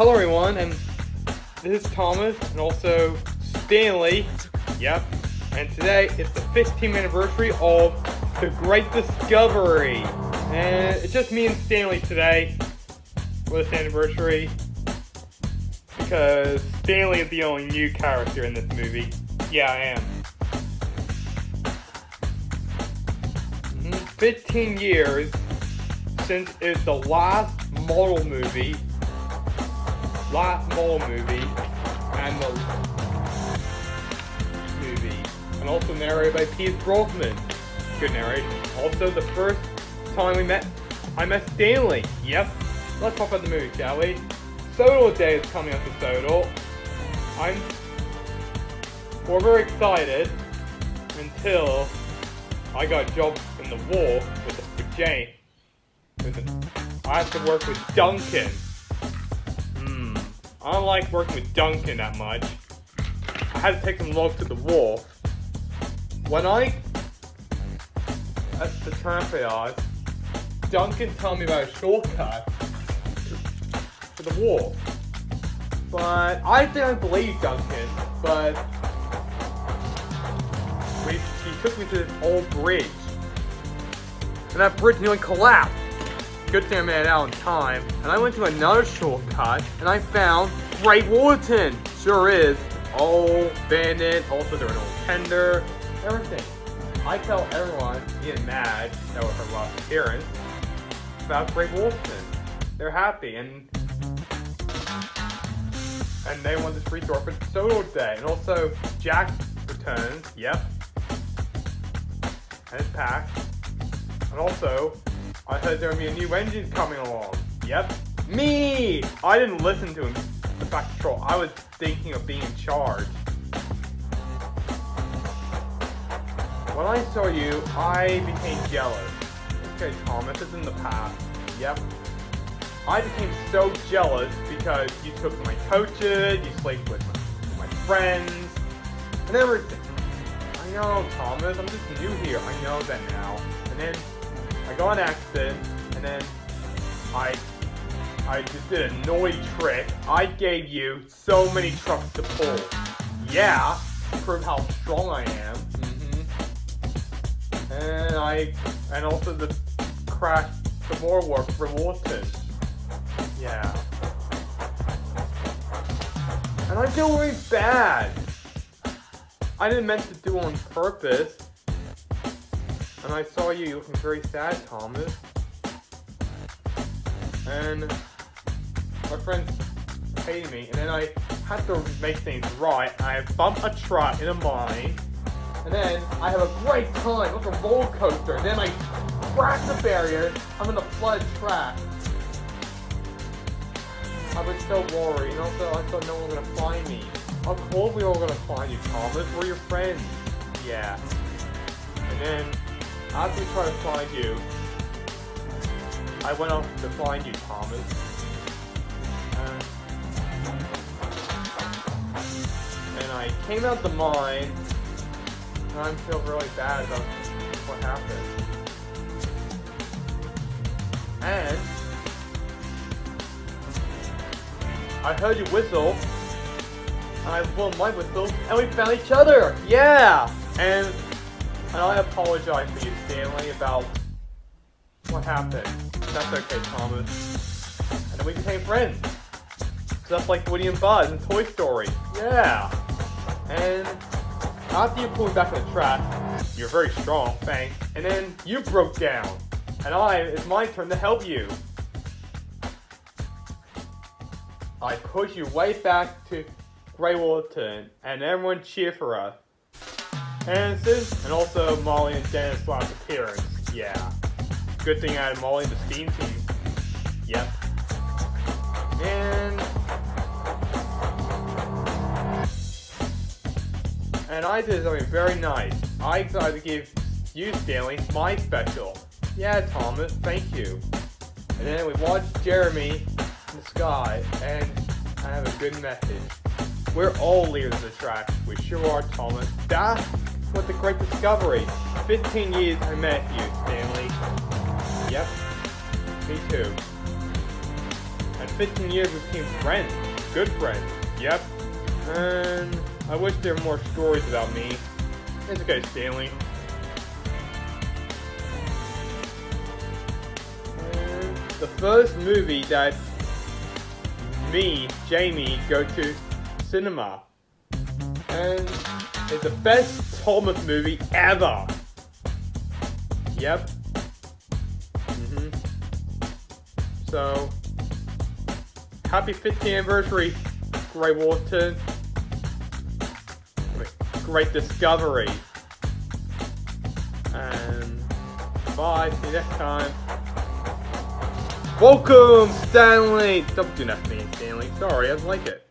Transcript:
Hello everyone, and this is Thomas, and also Stanley. Yep. And today is the 15th anniversary of the Great Discovery. And it's just me and Stanley today for this anniversary. Because Stanley is the only new character in this movie. Yeah, I am. Mhm, 15 years since it's the last model movie last Mole movie and the movie, and also narrated by Pierce Brosnan. Good narration. Also, the first time we met, I met Stanley. Yep. Let's talk about the movie, shall we? Sodor Day is coming up to Sodor. I'm. We're very excited until I got a job in the war with, with Jane. I have to work with Duncan. I don't like working with Duncan that much. I had to take some logs to the wall. When I at the Trampiard, Duncan told me about a shortcut to, to the wall. But I didn't believe Duncan, but we, he took me to this old bridge. And that bridge nearly collapsed. Good thing I made it out in time. And I went to another shortcut, and I found Great Waterton. Sure is. Old, bandit, also they're an old tender, everything. I tell everyone, being mad that was her last appearance, about Great Waterton. They're happy, and and they want this resort for Sodor Day. And also, Jack returns, yep. And it's packed. And also, I heard there would be a new engine coming along. Yep. Me! I didn't listen to him. The fact control. I was thinking of being in charge. When I saw you, I became jealous. Okay, Thomas, is in the past. Yep. I became so jealous because you took my coaches, you slept with my, my friends, and everything. I know, Thomas, I'm just new here. I know that now. And then I got an accident, and then I I just did a naughty trick. I gave you so many trucks to pull. Yeah, to prove how strong I am. Mm-hmm. And I and also the crash the more work Waterton. Yeah. And I feel really bad. I didn't meant to do on purpose. And I saw you looking very sad, Thomas. And my friends hated me, and then I had to make things right. I bump a truck in a mine, and then I have a great time, like a roller coaster. And then I crash the barrier. I'm in the flooded track. I was so worried, and also I thought no one was gonna find me. Of course we were gonna find you, Thomas. We're your friends. Yeah. And then after we try to find you, I went off to find you, Thomas. And, uh, and I came out the mine, and I feel really bad about what happened. And I heard you whistle, and I blew my whistle, and we found each other! Yeah! And and I apologize for you, Stanley, about what happened. That's okay, Thomas. And then we became friends. Just like Woody and Buzz in Toy Story. Yeah. And after you pulled back on the track, you're very strong, thanks. And then you broke down. And I, it's my turn to help you. I push you way back to Grey Waterton, and everyone cheer for us. And also Molly and Dennis last appearance. Yeah. Good thing I had Molly in the Steam team. Yep. And and I did something very nice. I decided to give you, Stanley, my special. Yeah, Thomas, thank you. And then we watched Jeremy in the sky, and I have a good message. We're all leaders of the track. We sure are, Thomas. That's what the great discovery. 15 years I met you, Stanley. Yep. Me too. And 15 years we became friends. Good friends. Yep. And I wish there were more stories about me. It's okay, Stanley. The first movie that me, Jamie, go to cinema. And it's the best Thomas movie ever. Yep. hmm So, happy 15th anniversary, Grey Walton. Great discovery. And bye, see you next time. Welcome, Stanley! Don't do me, Stanley. Sorry, I like it.